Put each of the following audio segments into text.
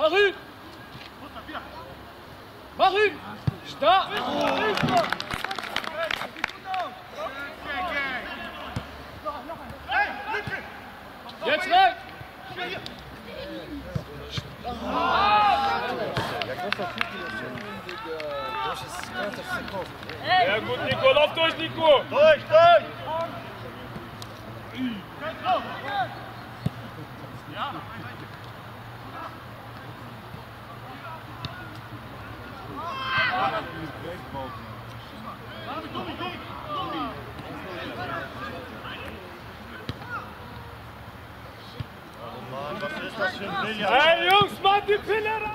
Paru Oh! Hey Jungs, macht die Pille rein!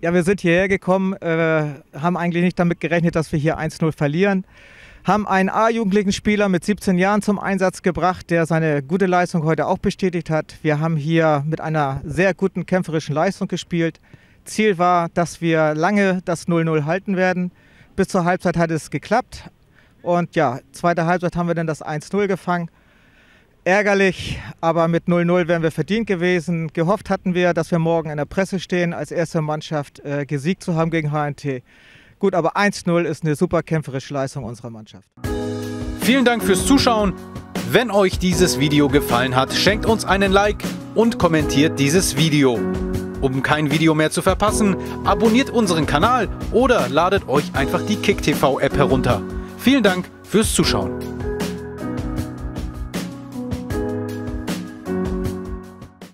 Ja, wir sind hierher gekommen, äh, haben eigentlich nicht damit gerechnet, dass wir hier 1-0 verlieren. Haben einen A-jugendlichen Spieler mit 17 Jahren zum Einsatz gebracht, der seine gute Leistung heute auch bestätigt hat. Wir haben hier mit einer sehr guten kämpferischen Leistung gespielt. Ziel war, dass wir lange das 0-0 halten werden. Bis zur Halbzeit hat es geklappt. Und ja, zweite Halbzeit haben wir dann das 1-0 gefangen. Ärgerlich, aber mit 0-0 wären wir verdient gewesen. Gehofft hatten wir, dass wir morgen in der Presse stehen, als erste Mannschaft äh, gesiegt zu haben gegen HNT. Gut, aber 1-0 ist eine super kämpferische Leistung unserer Mannschaft. Vielen Dank fürs Zuschauen. Wenn euch dieses Video gefallen hat, schenkt uns einen Like und kommentiert dieses Video. Um kein Video mehr zu verpassen, abonniert unseren Kanal oder ladet euch einfach die KickTV App herunter. Vielen Dank fürs Zuschauen.